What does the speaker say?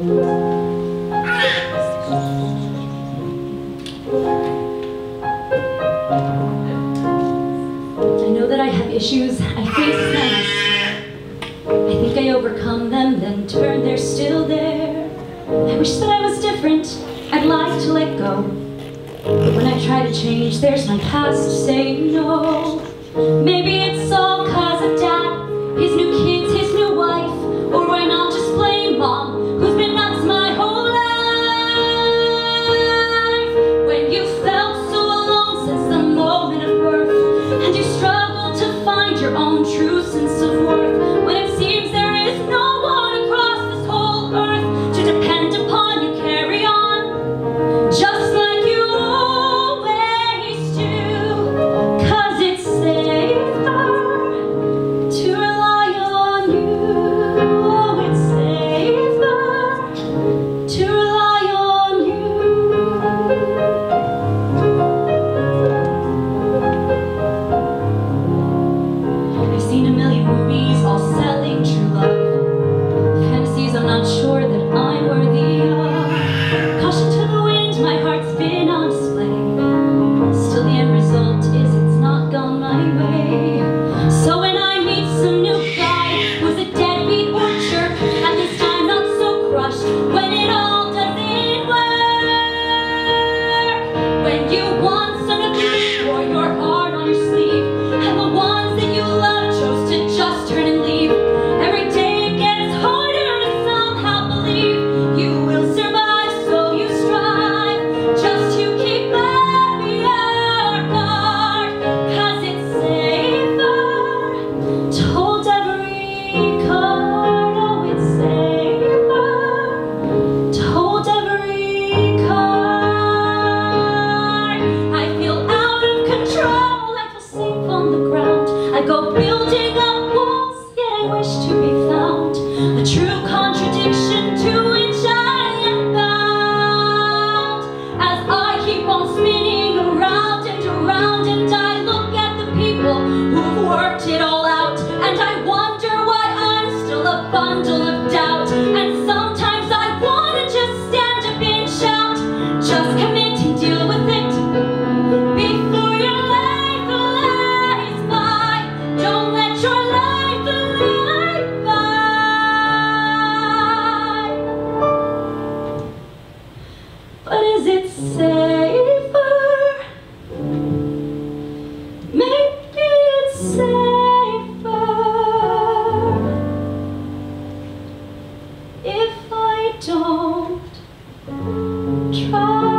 I know that I have issues, I face them. I think I overcome them, then turn, they're still there. I wish that I was different, I'd like to let go. But when I try to change, there's my past saying no. one time try.